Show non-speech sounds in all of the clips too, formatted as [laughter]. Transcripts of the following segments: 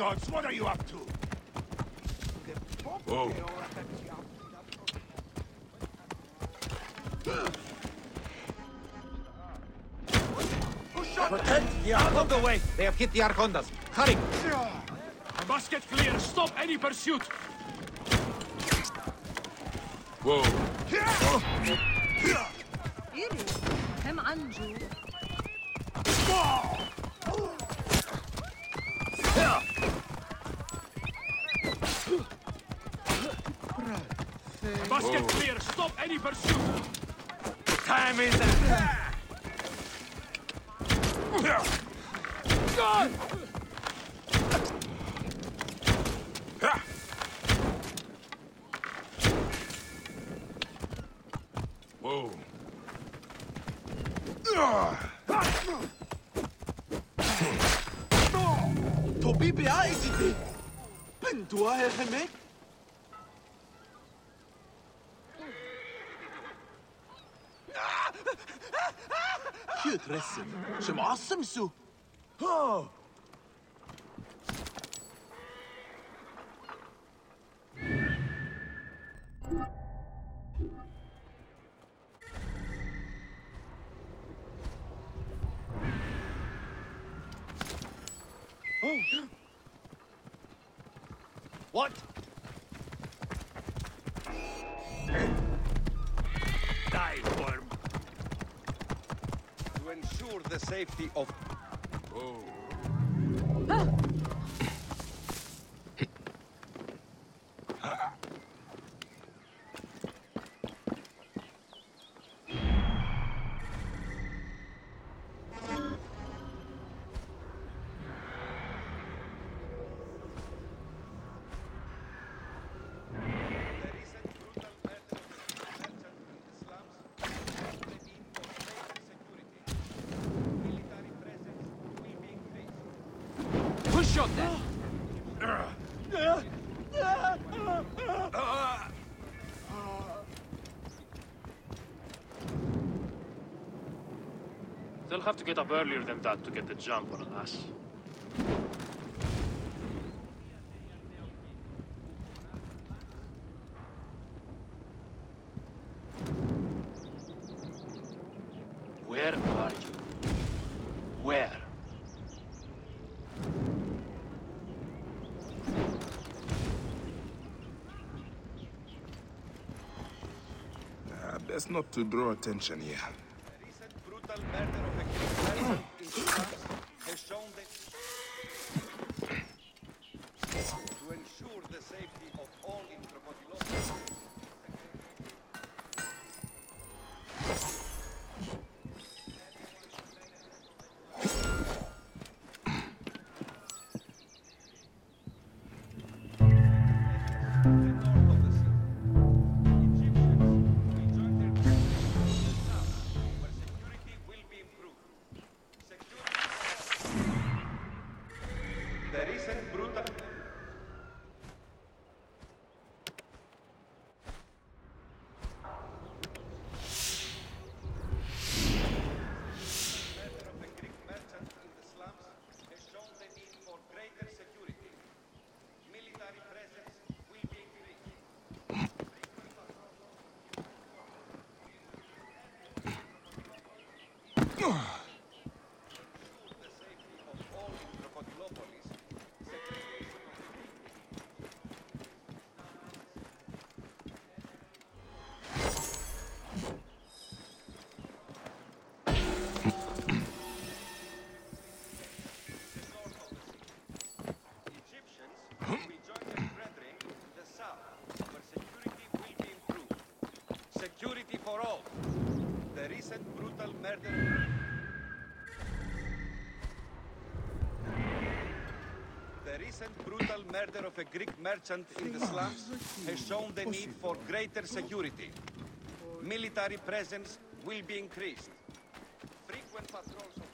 Demagogues, what are you up to? Oh. Protect the Out of the way! They have hit the Archondas. Hurry! I must get clear. Stop any pursuit. Whoa. Oh. Any pursuit. Time is there! Whoa. Shem awesome. Oh. What? Die, worm! To ensure the safety of Whoa. the recent brutal murder of the merchant in the slums, the need for greater security. Military presence will be increased. Who shot that? They'll have to get up earlier than that to get the jump on us. Where are you? Where? Uh, best not to draw attention here. recent brutal murder. The recent brutal murder of a Greek merchant in the slums has shown the need for greater security. Military presence will be increased. Frequent patrols of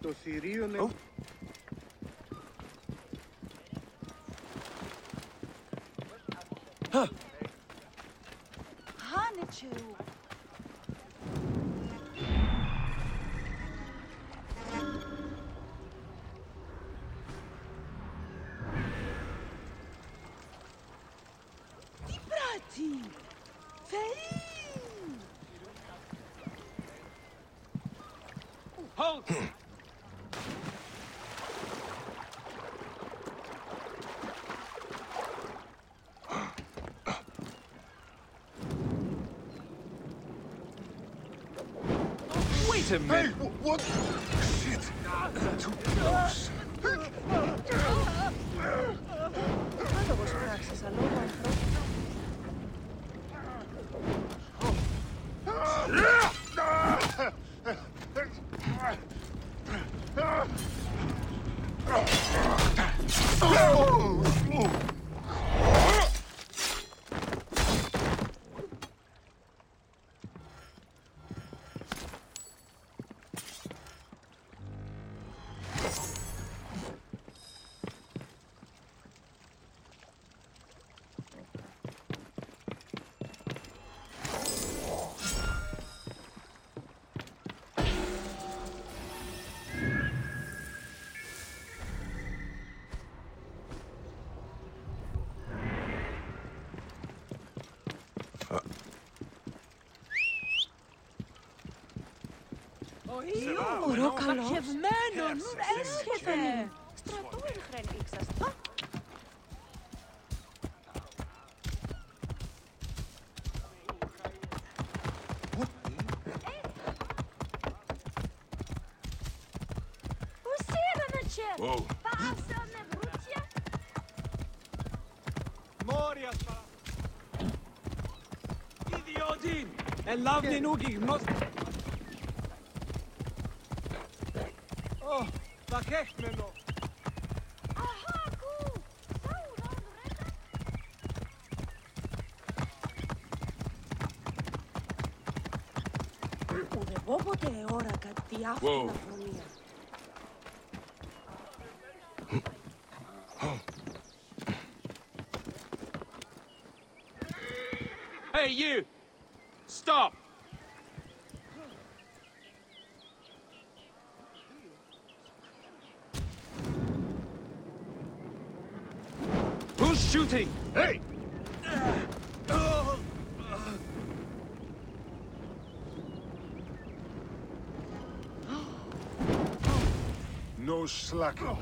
Το θηρίο νε... Minute! what? Μωρό παχευμένον, έσχεται. Στρατού εν ήξαστα. Ουσίανα να τσέ. Whoa. Πάσα με βρούτσια. Μόρια σπα... Ιδιώτη! Ελάβνη νούκι γνώσ... Zerknemo! Unde bobo te ora ca ti află shooting? Hey! No slacking.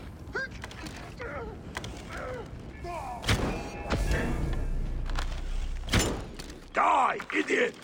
Die, idiot!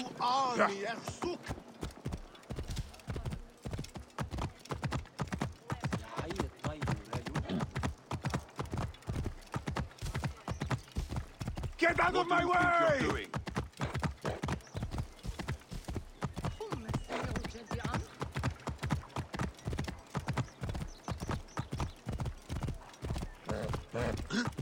Betsu Ani Ersuk. Get out of my way! Clear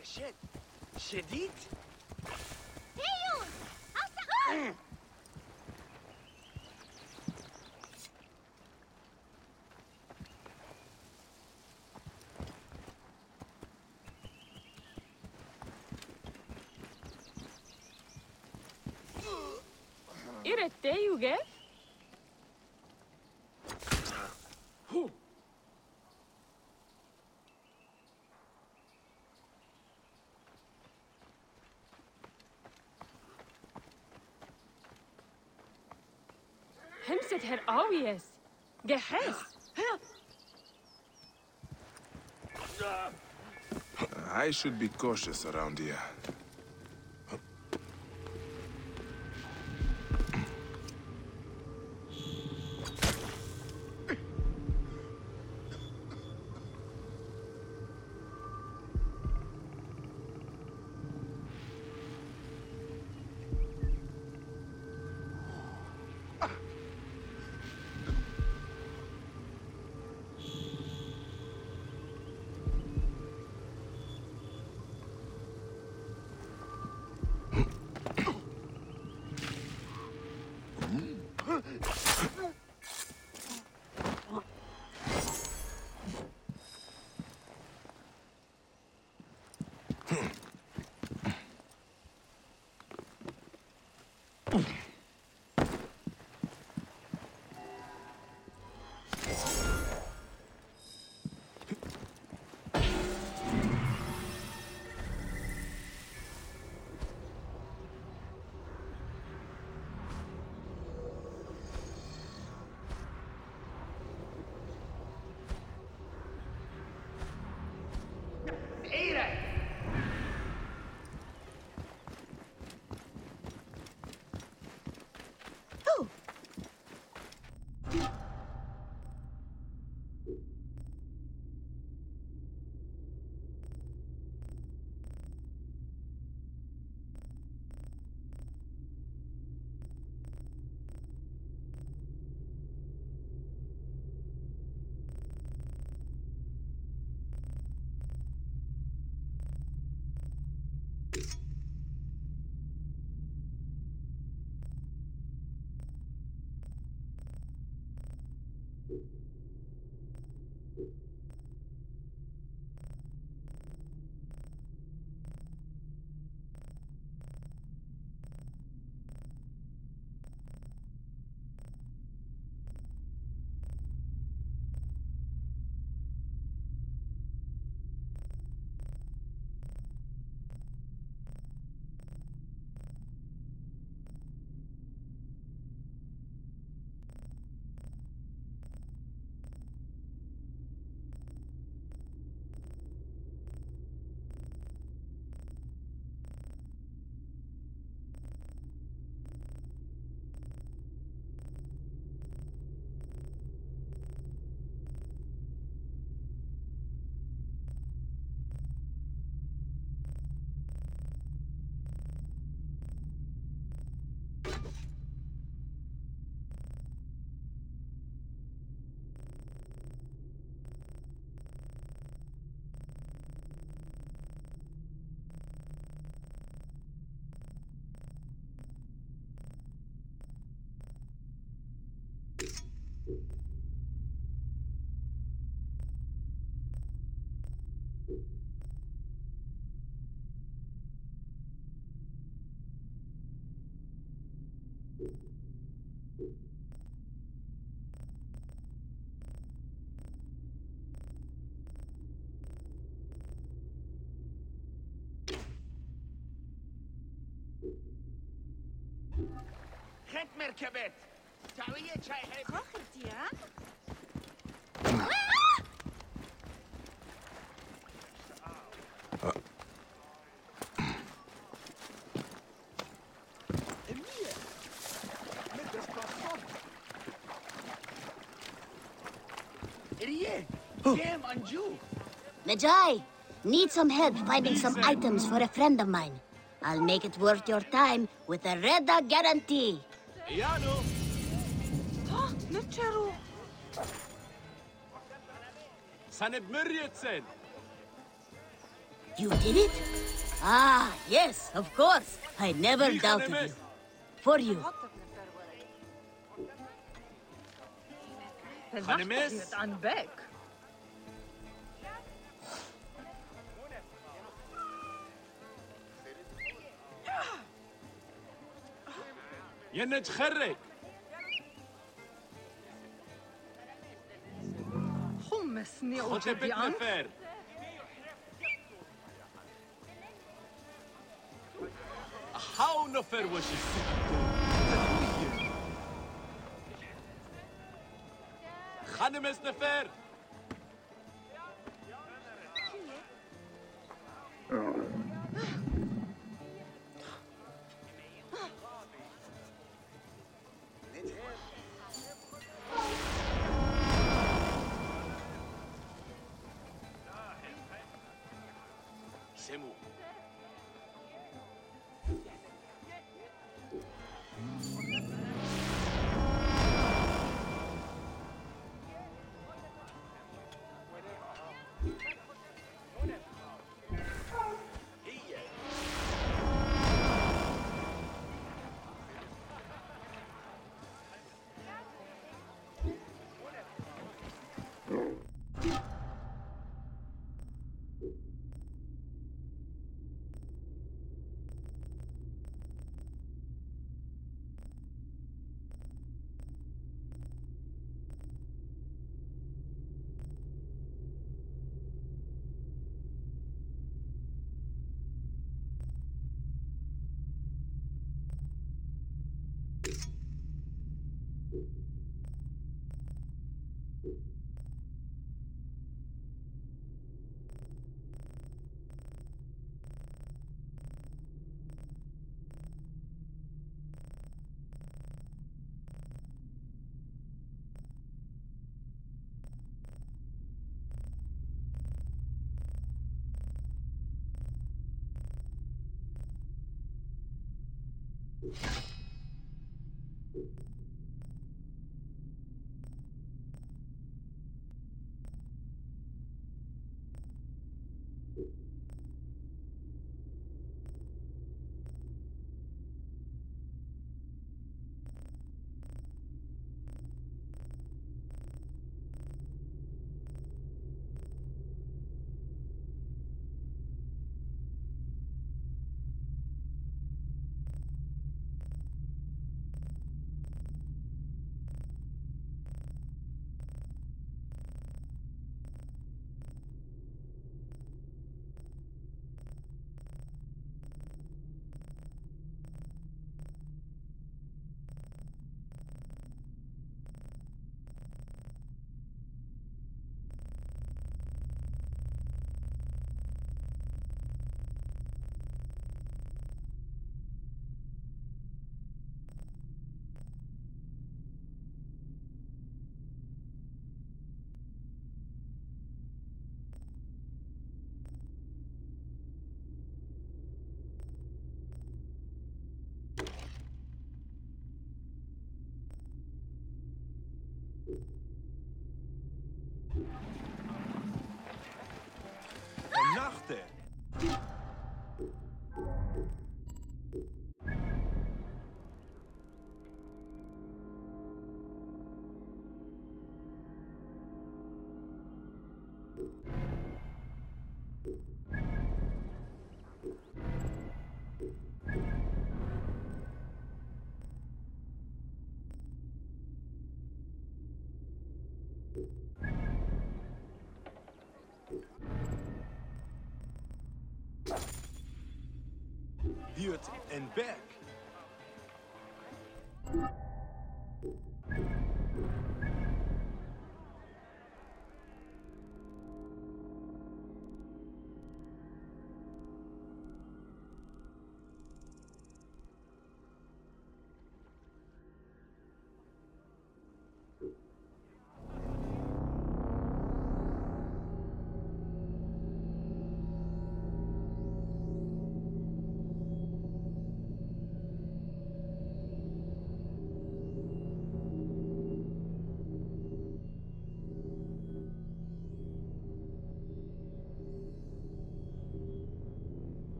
זה שד. שדית? היון! הסרון! Irritei o Jeff? her Get Gehes. I should be cautious around here. مركبات تعوية شاي هيك Kochertian? Emir! Met das Passant! ريه جيم انجو Medjai, need some help finding some items for a friend of mine. I'll make it worth your time with a Reda guarantee. Iano, Janu! Ha, nečeru! Saneb Mirjetsen! You did it? Ah, yes, of course. I never doubted you. For you. Hanimis, I'm back. يا تخرج حمسني أجبي عنك حاول نفر. وش خانم اسنفر Buurt en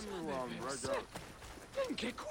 Samuel, regarde. Quel coup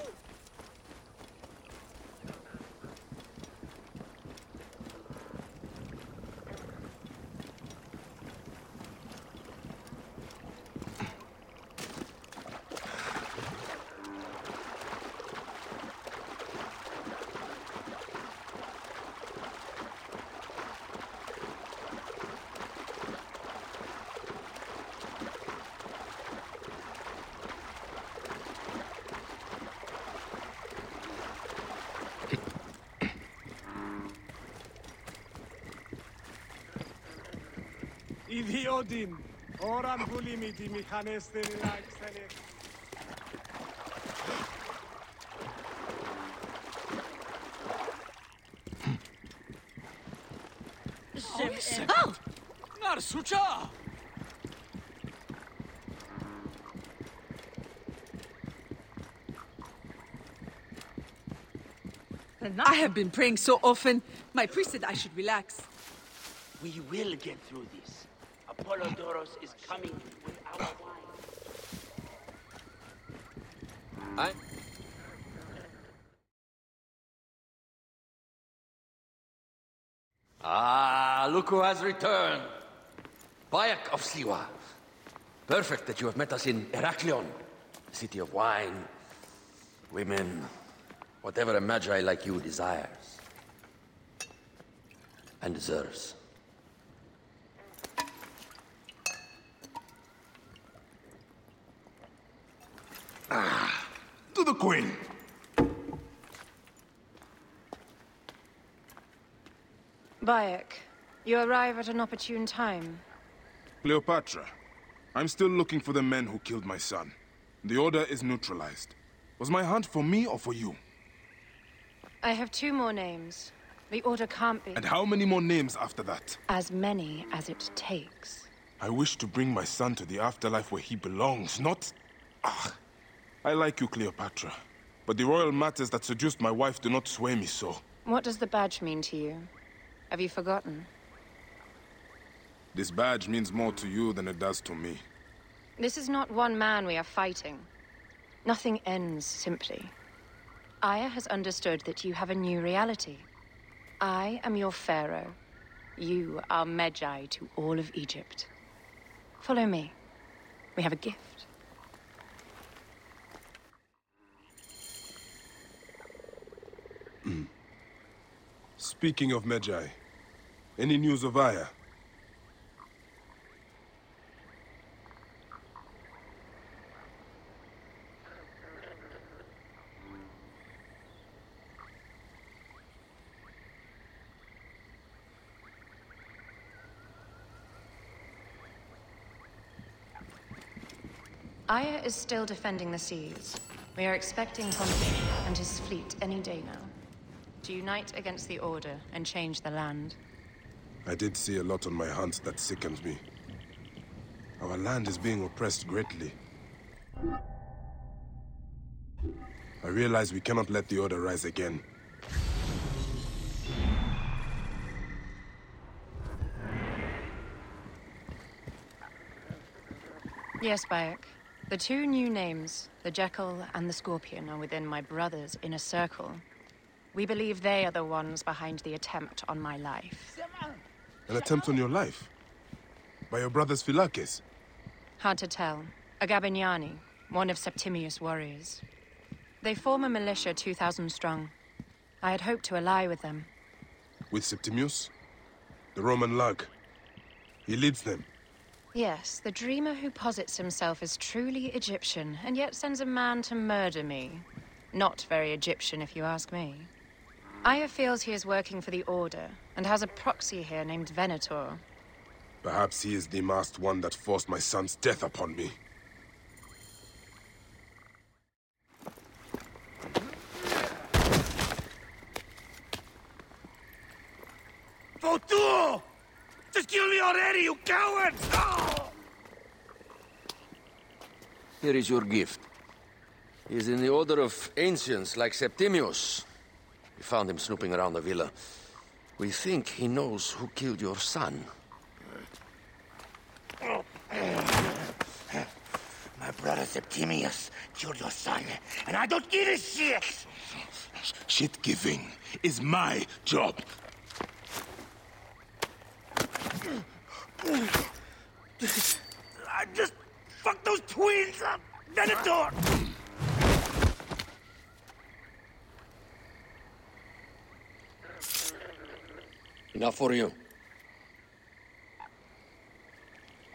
Berg. Idiodin. Oran bulimiti michanestin laksene. Narsucha! I have been praying so often. My priest said I should relax. We will get through this. Apollodorus is coming with our wine. I... Ah, look who has returned. Bayek of Siwa. Perfect that you have met us in Heraklion, city of wine, women, whatever a magi like you desires and deserves. Queen. Bayek, you arrive at an opportune time. Cleopatra, I'm still looking for the men who killed my son. The order is neutralized. Was my hunt for me or for you? I have two more names. The order can't be And how many more names after that? as many as it takes. I wish to bring my son to the afterlife where he belongs, not... Ah, I like you, Cleopatra. But the royal matters that seduced my wife do not sway me so. What does the badge mean to you? Have you forgotten? This badge means more to you than it does to me. This is not one man we are fighting. Nothing ends simply. Aya has understood that you have a new reality. I am your pharaoh. You are Medjai to all of Egypt. Follow me. We have a gift. Speaking of Magi, any news of Aya? Aya is still defending the seas. We are expecting Pompey and his fleet any day now. To unite against the Order and change the land. I did see a lot on my hunt that sickens me. Our land is being oppressed greatly. I realize we cannot let the Order rise again. Yes, Bayek. The two new names, the Jackal and the Scorpion, are within my brother's inner circle. We believe they are the ones behind the attempt on my life. An attempt on your life? By your brothers Phylakes? Hard to tell. A Gabiniani, one of Septimius' warriors. They form a militia 2,000 strong. I had hoped to ally with them. With Septimius? The Roman lug. He leads them. Yes, the dreamer who posits himself as truly Egyptian, and yet sends a man to murder me. Not very Egyptian, if you ask me. Aya feels he is working for the Order, and has a proxy here named Venator. Perhaps he is the masked one that forced my son's death upon me. Votu! Just kill me already, you coward! Oh! Here is your gift. He is in the order of ancients like Septimius. We found him snooping around the villa. We think he knows who killed your son. My brother. Apollodorus Septimius killed your son, and I don't give a shit! Shit giving is my job. I just fucked those twins up! Venator! Enough for you.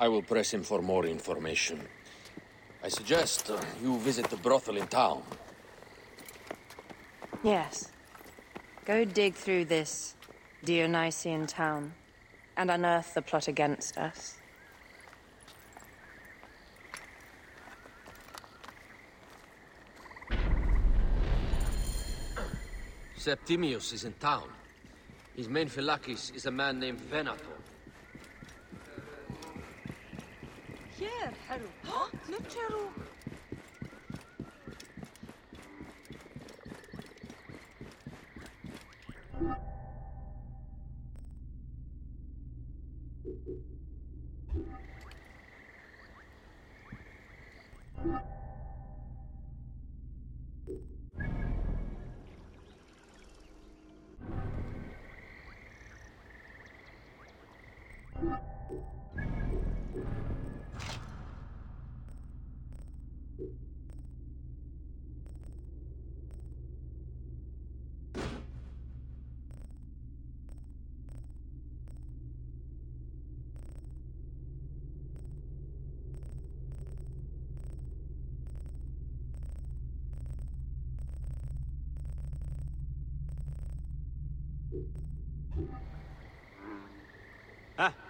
I will press him for more information. I suggest uh, you visit the brothel in town. Yes. Go dig through this Dionysian town and unearth the plot against us. Septimius is in town. His main phylakis is a man named Venator. Here, Haru. [gasps] Look, Haru.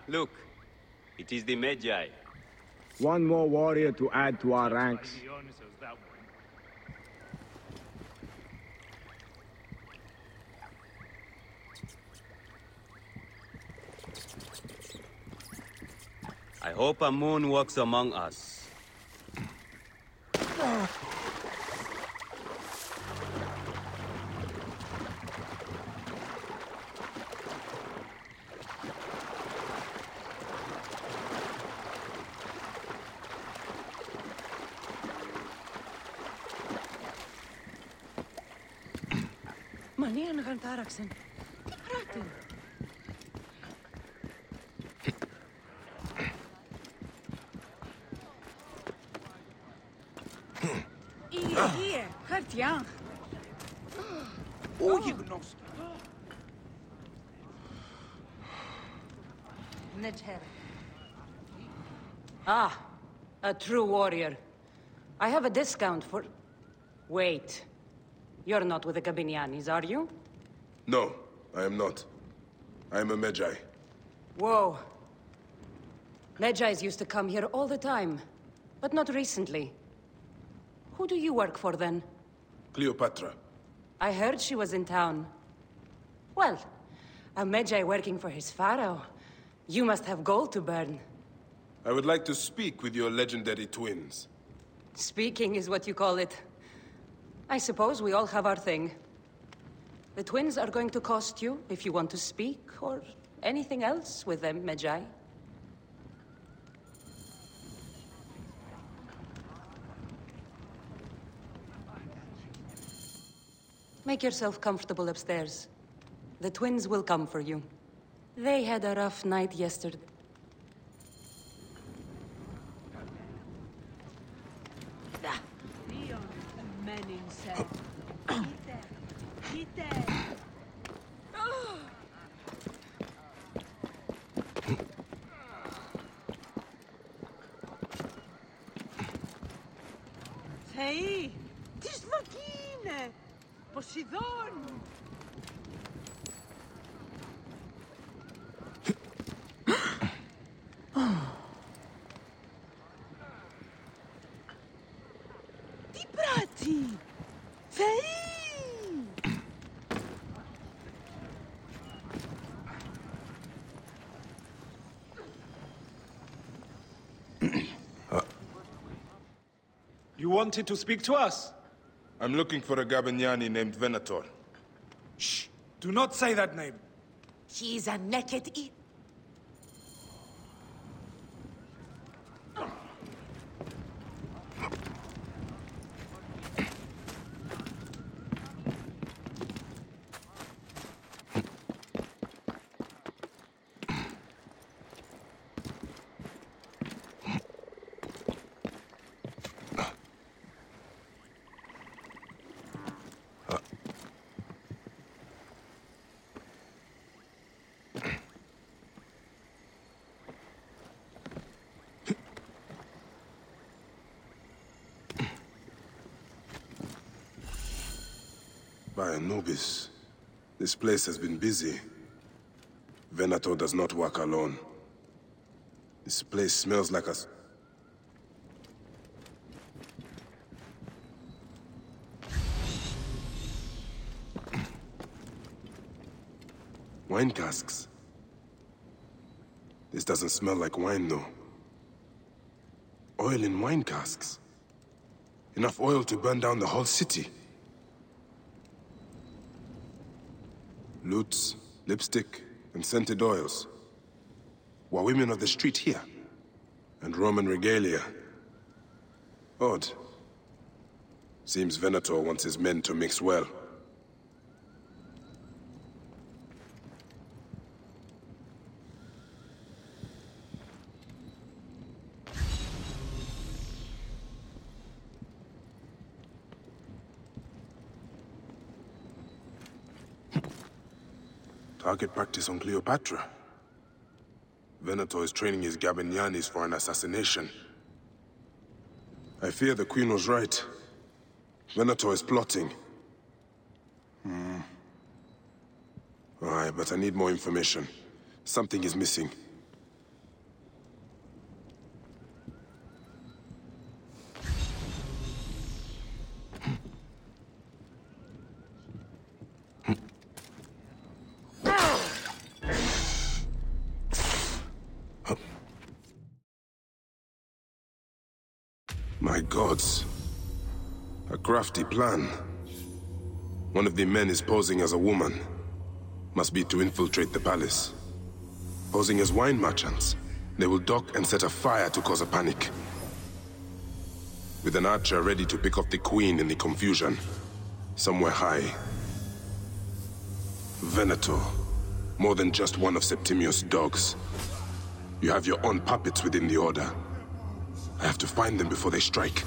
Look. It is the Magi. One more warrior to add to our ranks. I hope a moon walks among us. Taraksen. Die praten. Hier, hier. Gaat ja. Oh, Hypnos! Nether. Ah, a true warrior. I have a discount for... Wait. You're not with the Gabinianis, are you? No, I am not. I am a Medjay. Whoa. Medjais used to come here all the time, but not recently. Who do you work for, then? Cleopatra. I heard she was in town. Well, a Medjay working for his pharaoh. You must have gold to burn. I would like to speak with your legendary twins. Speaking is what you call it. I suppose we all have our thing. The twins are going to cost you if you want to speak, or anything else with them, Medjay. Make yourself comfortable upstairs. The twins will come for you. They had a rough night yesterday. Τι συμβαίνει; Ποσειδών. Wanted to speak to us? I'm looking for a Gabiniani named Venator. Shh! Do not say that name. She's a naked eat. By Anubis. This place has been busy. Venator does not work alone. This place smells like a... [clears throat] Wine casks. This doesn't smell like wine, though. Oil in wine casks. Enough oil to burn down the whole city. Lutes, lipstick, and scented oils. Were women of the street here? And Roman regalia. Odd. Seems Venator wants his men to mix well. Target practice on Cleopatra. Venator is training his Gabinianis for an assassination. I fear the Queen was right. Venator is plotting. Hmm. Alright, but I need more information. Something is missing. Gods. A crafty plan. One of the men is posing as a woman. Must be to infiltrate the palace. Posing as wine merchants. They will dock and set a fire to cause a panic. With an archer ready to pick off the queen in the confusion. Somewhere high. Venator. More than just one of Septimius' dogs. You have your own puppets within the Order. I have to find them before they strike.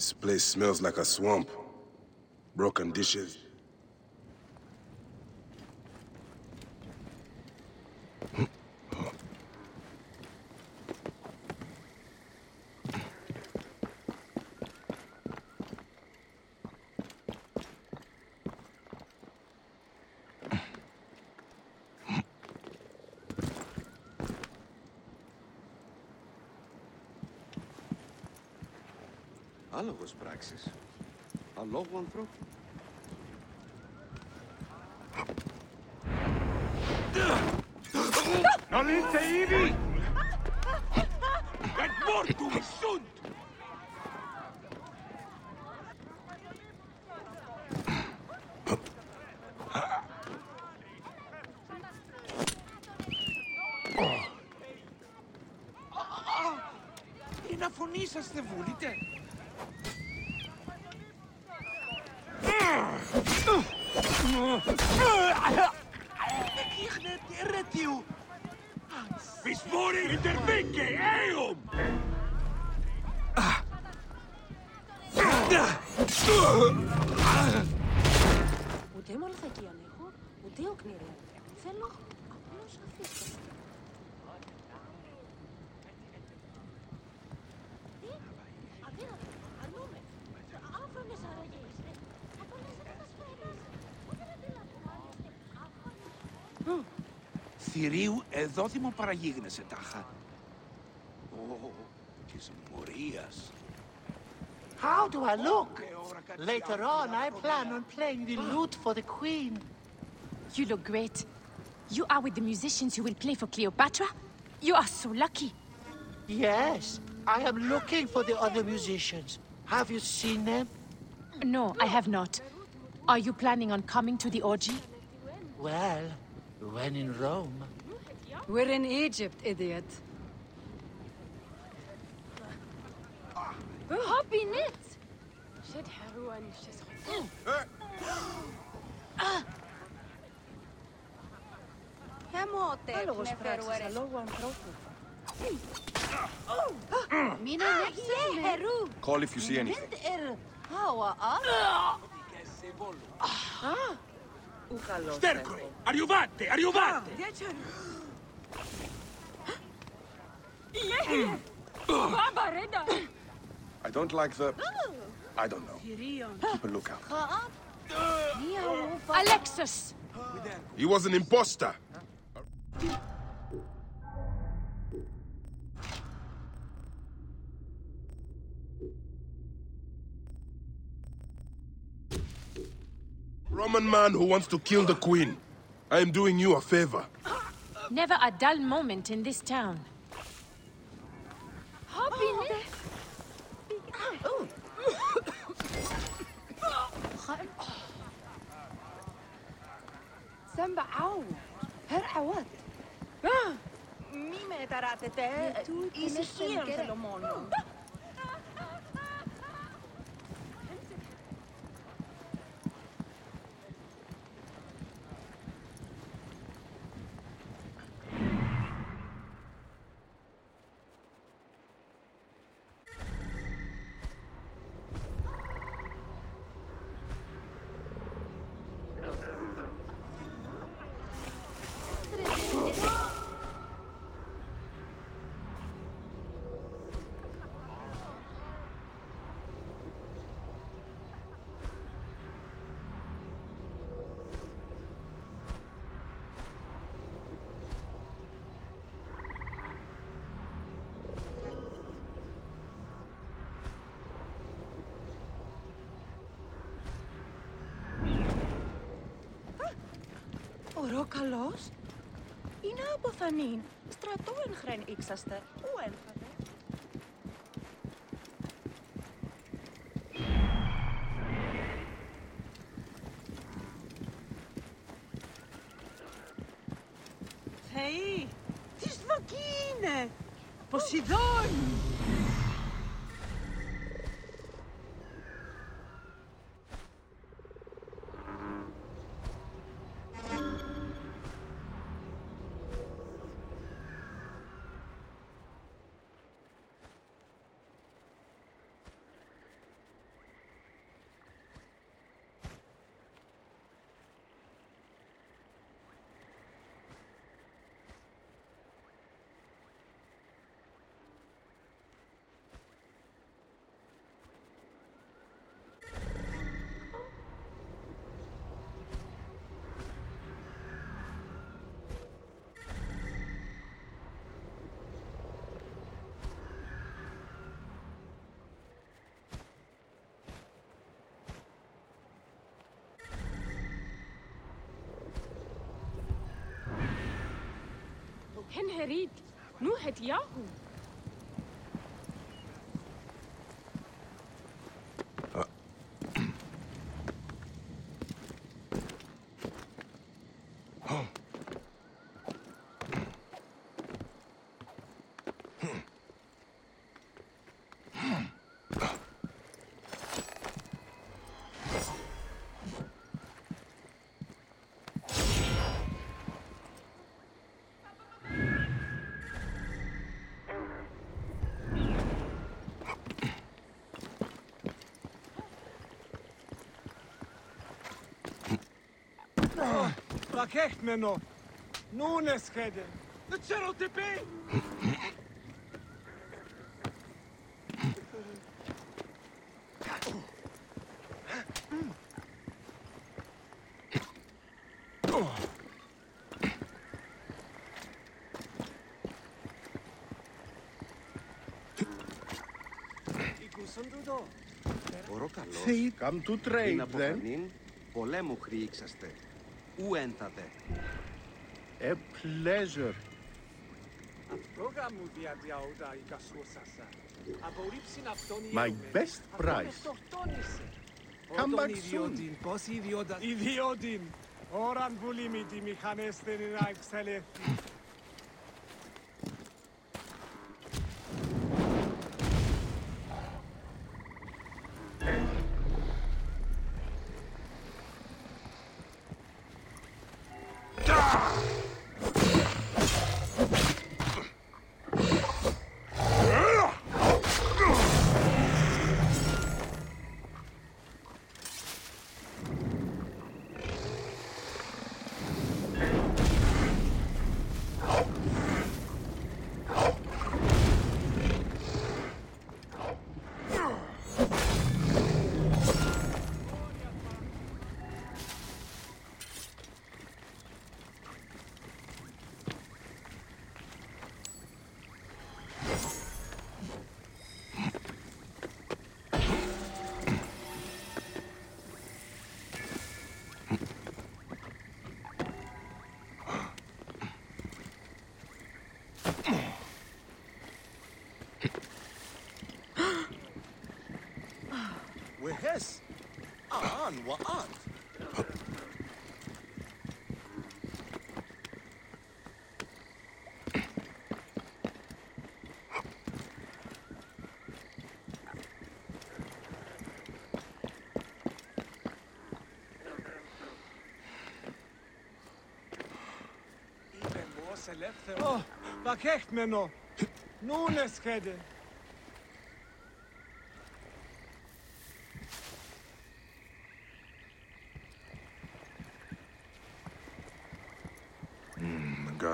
This place smells like a swamp. Broken dishes. Αλόγος πράξης. Αλόγου ανθρώπου. Non l'inseguivi? Et mortum! Είναι. Mori, intervenga! Eum! Ούτε μολυθακή αν έχω, ούτε οκνηρή. Θέλω Θηρίου εδώ παραγίγνεσαι τάχα. Ω, της μορίας. How do I look? Later on, I plan on playing the lute for the queen. You look great. You are with the musicians who will play for Cleopatra? You are so lucky. Yes, I am looking for the other musicians. Have you seen them? No, I have not. Are you planning on coming to the orgy? Well, when in Rome? We're in Egypt, idiot. Hoppy knit! شد حروان Hemote, Mina نحسن هرو Call if you see anything. Ufalo. Stercore! Arrivate! Arrivate! I don't like the... I don't know. Keep a lookout. Alexis! He was an imposter! Roman man who wants to kill the queen. I am doing you a favor. Never a dull moment in this town. Hoppy knit. Samba au. Her awat. Mime taratete. Isi hien Salomono. Ωρό καλός. Είναι από Θανήν. Στρατό εν χρέν ήξαστε. هريد. نوحة ياهو. Ρακέχτμενο. Νούνε σχέδε. Δεν ξέρω τι πει. Μπορώ καλό. Θεή, καμ του δεν; Πολέμου χρήξαστε Ου ένθατε. A pleasure. Αυτό γάμου διαδιαούτα η κασούσασα. Απορρίψην αυτόν η My Ιωμένη. best Αυτόν price. Yes. On وآن. Oh, vad käckt men nå. Nu nästa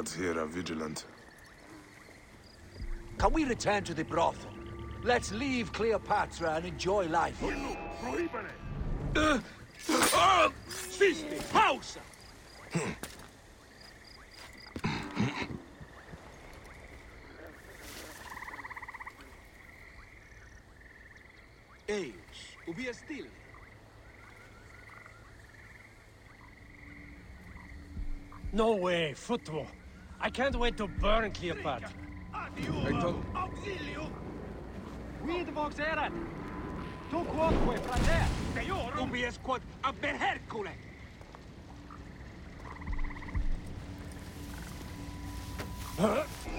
guards here are vigilant. Can we return to the brothel? Let's leave Cleopatra and enjoy life. Uh, uh, Sisti, pausa! Eus, ubi still. No way, football. I can't wait to burn Cleopatra. Auxilio! Quid vox erat? Tu quoque, frater? Deorum! Ubi est quod aber Hercule!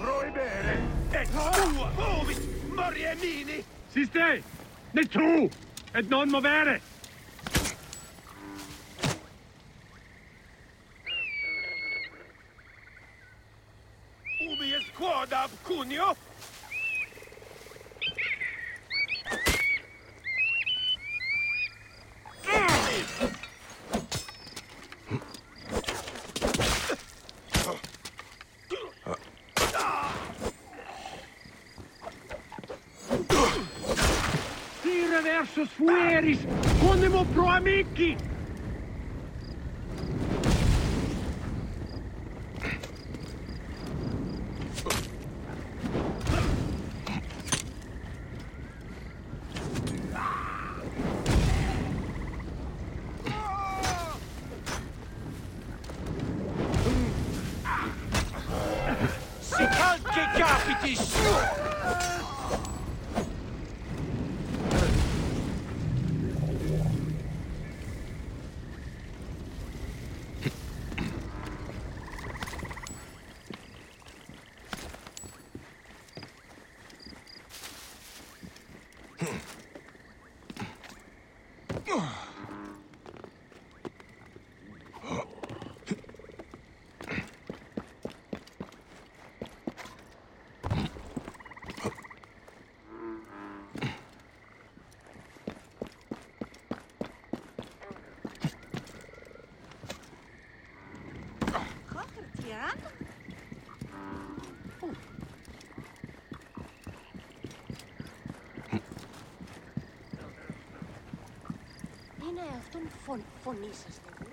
Proibere! Et tua movit, Moriemini! Siste! Ne tro! Et non movere! Cunho? Tira versus fueris, condemo pro amici! Fonisas de mí.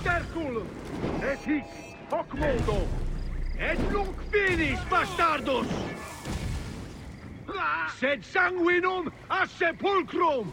Sterculum! Et hic, hoc modo! Et nunc finis, bastardos! Sed sanguinum a sepulcrum!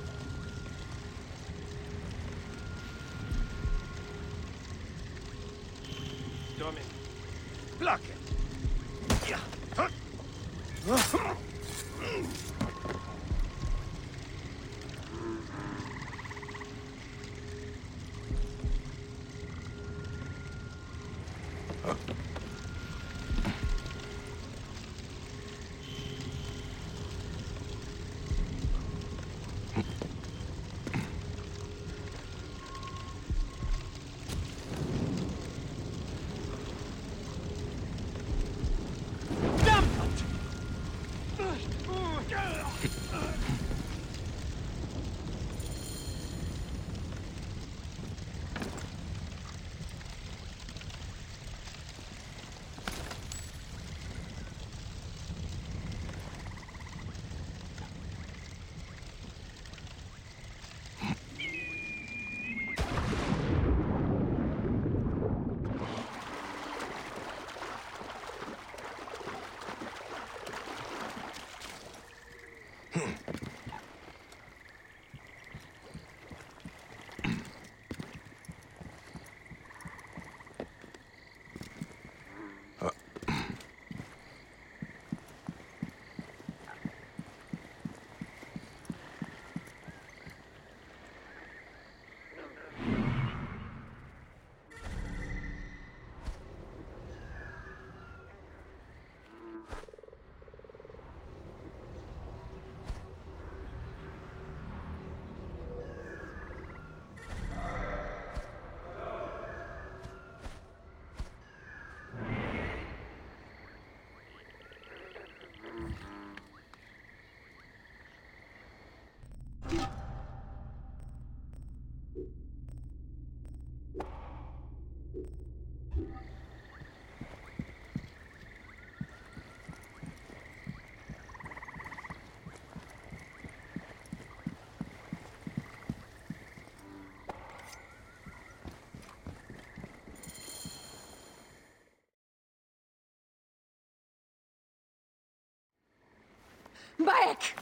Bayek!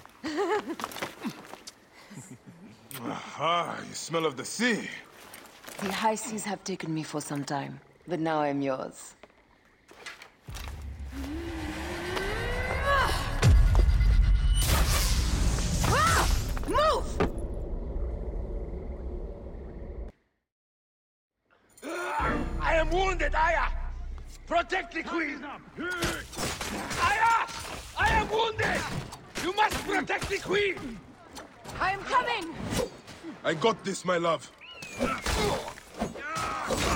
Ah, you smell of the sea. The high seas have taken me for some time, but now I'm yours. Move! I am wounded, Aya! Protect the queen! I got this, my love.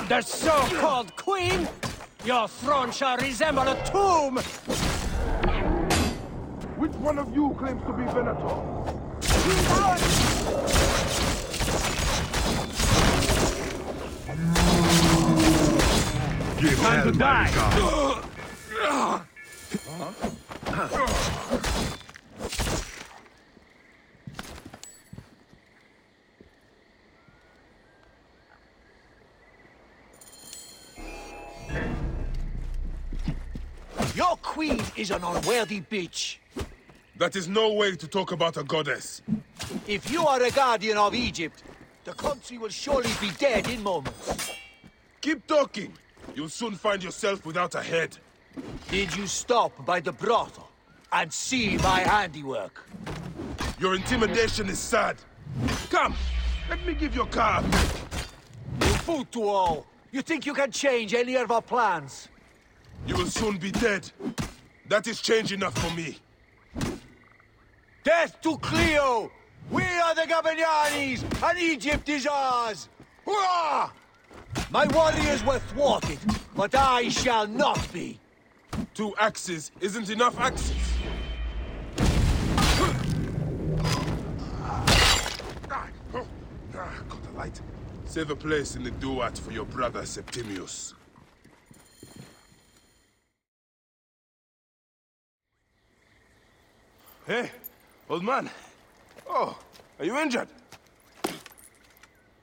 The so-called queen? Your throne shall resemble a tomb! Which one of you claims to be Venator? Give Time to die! Your [gasps] queen is an unworthy bitch. That is no way to talk about a goddess. If you are a guardian of Egypt, the country will surely be dead in moments. Keep talking. You'll soon find yourself without a head. Did you stop by the brothel and see my handiwork? Your intimidation is sad. Come, let me give you a card. You fool to all. You think you can change any of our plans? You will soon be dead. That is change enough for me. Death to Cleo! We are the Gabinianis, and Egypt is ours! Hurrah! My warriors were thwarted, but I shall not be. Two axes isn't enough axes. Got a light. Save a place in the duat for your brother Septimius. Hey, old man. Oh, are you injured?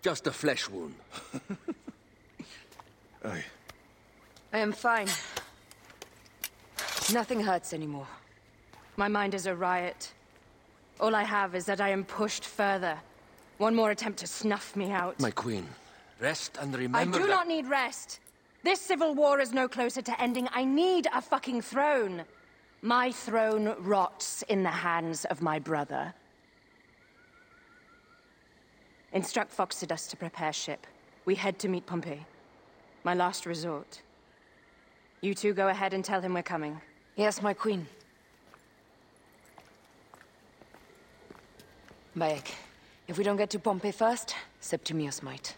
Just a flesh wound. [laughs] Aye. I am fine. Nothing hurts anymore. My mind is a riot. All I have is that I am pushed further. One more attempt to snuff me out. My queen, rest and remember I do that- not need rest. This civil war is no closer to ending. I need a fucking throne. My throne rots in the hands of my brother. Instruct Foxidus to prepare ship. We head to meet Pompey. My last resort. You two go ahead and tell him we're coming. Yes, my queen. Bayek, if we don't get to Pompey first, Septimius might.